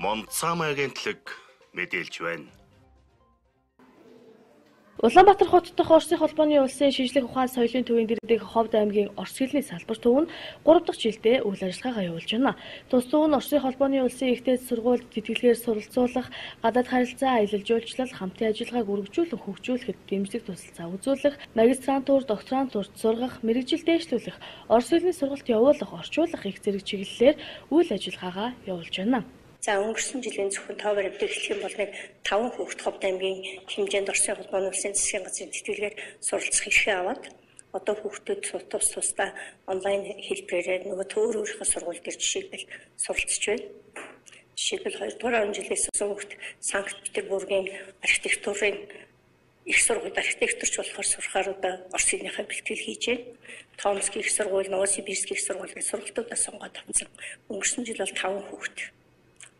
Монцам агентлаг мэдээлж байна. Улаанбаатар хот дахь Оросын холбооны улсын шинжлэх ухаан соёлын төвийн дэргэдэх Ховд аймгийн Орос хэлний салбар төв нь 3 дахь жилдээ үйл ажиллагаагаа явуулж байна. Тус төв нь Оросын холбооны улсын ихтэй сургуульд тэтгэлгээр суралцуулах, гадаад харилцаа аялал жуулчлал, хамтын ажиллагааг үргэлжлүүлэн хөгжүүлэхэд дэмжлэг тусалцаа үзүүлэх, магистрантур, докторантурт сургах, мэрэгжил дээшлүүлэх, Орос хэлний сургалт явуулах, орчуулах их зэрэг чиглэлээр үйл ажиллагаагаа явуулж байна. За өнгөрсөн жилийн зөвхөн тоовор өвдөг эхлэх юм бол нэг 5 хүүхэд Ховд аймгийн хэмжээнд Оросын холбооны улсын засгийн газрын тэтгэлгээр суралцах эрхээ аваад одоо хүүхдүүд тус тусдаа онлайн хэлбэрээр нөгөө төөр өөрийнхөө сургууль дээр жишээлбэл суралцж байна. Жишээлбэл 2 дугаар он жилээс хүүхд Санкт Петербургийн архитектурын их сургуульд архитекторч болохоор сурахаар одоо хэлнийхээ бэлтгэл хийж байна. Томский их сургууль, Новосибирский их сургууль гэх сургалтуудаа сонгоод авсан. Өнгөрсөн жил бол 5 хүүхэд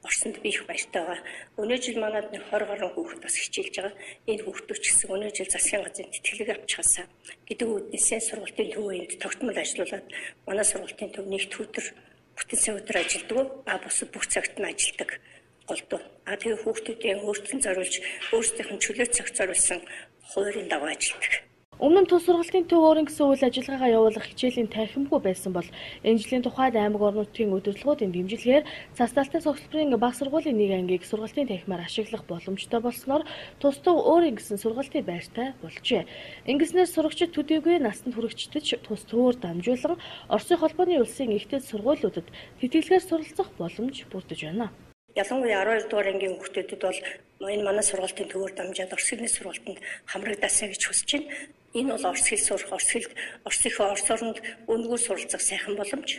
Орсонд би их баяртай байгаа. Өнөө жил манад нэг 20 гаруй хүүхэд бас хичээлж байгаа. Энэ хүүхдүүд ч гэсэн өнөө жил засгийн газрын тэтгэлэг авчихсан. Гэдэг үүднээсээ сургалтын төвөнд тогтмол ажиллуулад манай сургалтын төв нэгт өдөр бүтэн цаг өдөр ажилладаг. А бусад бүх цагт нь ажилладаг голдуу. А тэгээ хүүхдүүдийн өөртөө зориулж өөрсдийнх нь чөлөө цагт зориулсан хуурийн дагуу ажилладаг. Өмнө нь тус сургалтын төв өөрийн гэсэн үйл ажиллагаагаа явуулах хичээлийн тархимгүй байсан бол энэ жилийн тухайд аймаг орнуудын удирдлагуудын дэмжлэгээр цасталтай цогцлбарын баг сургуулийн нэг ангийг сургалтын тархимаар ашиглах боломжтой болсноор тус төв өөрийн гэсэн сургалтын байртай болжээ. Ингэснээр сурагчид төдийгүй насанд хүрэгчдэж тус төвөөр дамжуулан Оросын холбооны улсын ихтэй сургуулиудад тэтгэлгээр суралцах боломж бүрдэж байна. Ялангуяа 12 дугаар ангийн хүүхдүүдэд бол энэ манай сургалтын төвөөр дамжаад Орос хэлний сургалтанд хамрагдаасаа гэж хүсэж байна. Энэ бол орос хэл сурах, орос хэл орос их орос оронд үнгүй суралцах сайхан боломж.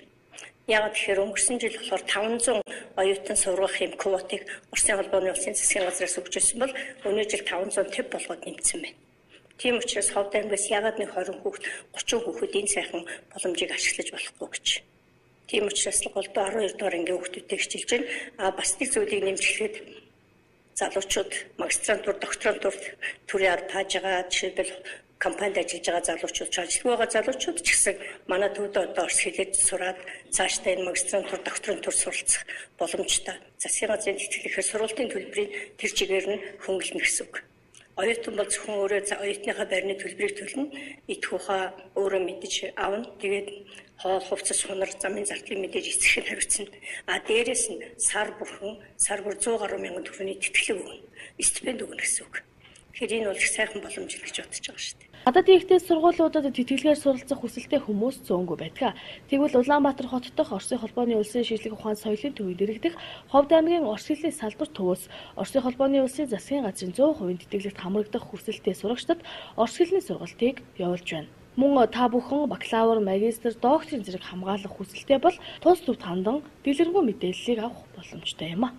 Яг тэгэхээр өнгөрсөн жил болохоор 500 оюутан сургах юм квотыг Оросын холбооны улсын засгийн газраас өгч өссөн бол өнөө жил 550 болгоод нэмсэн байна. Тийм учраас Ховд аймгаас ягаад нэг 20 хүүхэд 30 хүүхэд энэ сайхан боломжийг ашиглаж болохгүй гэж. Тийм учраас голдоо 12 дугаар ангийн хүүхдүүдтэй хичээлж байна. А бас нэг зүйлийг нэмжлэхэд залуучууд магистрантур, докторантур төрийн ард тааж байгаа жишээлбэл компанид ажиллаж байгаа залуучууд, ажилтгүй байгаа залуучууд ч гэсэн манай төвд одоо орс хэлээд сураад цаашдаа энэ магистрантур, докторантур суралцах боломжтой. Засгийн газрын тэтгэлэхээр сургалтын төлбөрийн тэр чигээр нь хөнгөлнө гэсэн үг. Оюутан бол зөвхөн өөрөө оюутныхаа байрны төлбөрийг төлнө. Идэх ухаа өөрөө мэдэж авна. Тэгээд хоол хувцас хунар замын зардлыг мэдээж эцэг нь хариуцна. А дээрэс нь сар бүрхэн сар бүр 100 гаруй мянган төгрөгийн тэтгэлэг өгнө. Стипенд өгнө гэсэн үг. Тэгэхээр энэ бол их сайхан боломж гэж бодож байгаа шүү дээ. Гадаад ихтэй сургуулиудад тэтгэлгээр суралцах хүсэлтэй хүмүүс зөөнгүй байдаг. Тэгвэл Улаанбаатар хот дахь Оросын холбооны улсын шинжлэх ухаан соёлын төвийн дэргэдэх Ховд аймгийн Орос хэлний салбар төвөөс Оросын холбооны улсын засгийн газрын 100% тэтгэлэгт хамрагдах хүсэлтэй сурагчдад Орос хэлний сургалтыг явуулж байна. Мөн та бүхэн бакалавр, магистр, докторийн зэрэг хамгаалах хүсэлтэй бол тус төвд хандан дэлгэрэнгүй мэдээллийг авах боломжтой юм а.